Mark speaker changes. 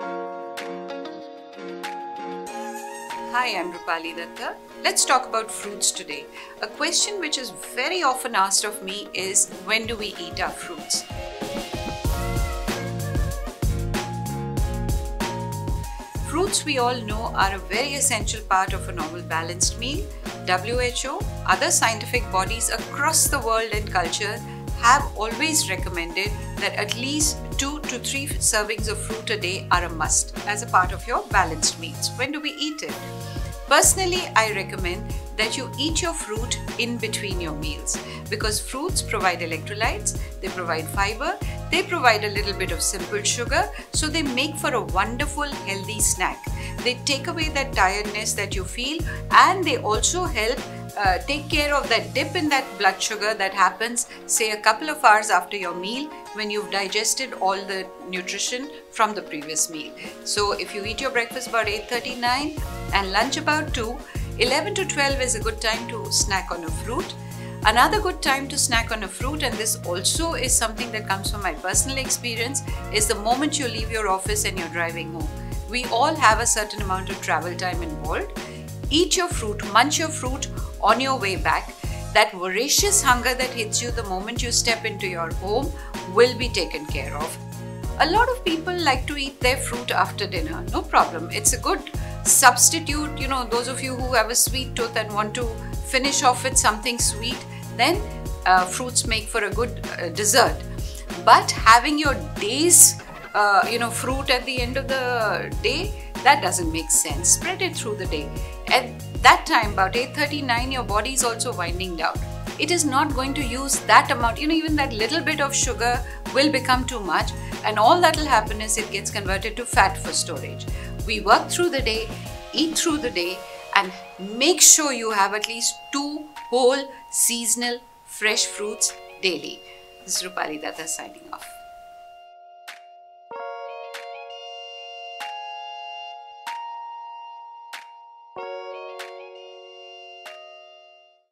Speaker 1: Hi, I'm Rupali Datta. Let's talk about fruits today. A question which is very often asked of me is when do we eat our fruits? Fruits, we all know, are a very essential part of a normal balanced meal. WHO, other scientific bodies across the world and culture have always recommended that at least two to three servings of fruit a day are a must as a part of your balanced meals. When do we eat it? Personally, I recommend that you eat your fruit in between your meals because fruits provide electrolytes, they provide fiber, they provide a little bit of simple sugar, so they make for a wonderful healthy snack. They take away that tiredness that you feel and they also help uh, take care of that dip in that blood sugar that happens say a couple of hours after your meal when you've digested all the nutrition from the previous meal so if you eat your breakfast about 8.39 and lunch about 2 11 to 12 is a good time to snack on a fruit Another good time to snack on a fruit, and this also is something that comes from my personal experience, is the moment you leave your office and you're driving home. We all have a certain amount of travel time involved. Eat your fruit, munch your fruit on your way back. That voracious hunger that hits you the moment you step into your home will be taken care of. A lot of people like to eat their fruit after dinner. No problem. It's a good substitute. You know, those of you who have a sweet tooth and want to finish off with something sweet, then uh, fruits make for a good uh, dessert. But having your day's, uh, you know, fruit at the end of the day, that doesn't make sense. Spread it through the day. At that time, about 8:39, your body is also winding down. It is not going to use that amount. You know, even that little bit of sugar will become too much, and all that will happen is it gets converted to fat for storage. We work through the day, eat through the day, and make sure you have at least two whole seasonal fresh fruits daily. This is Rupali Datta signing off.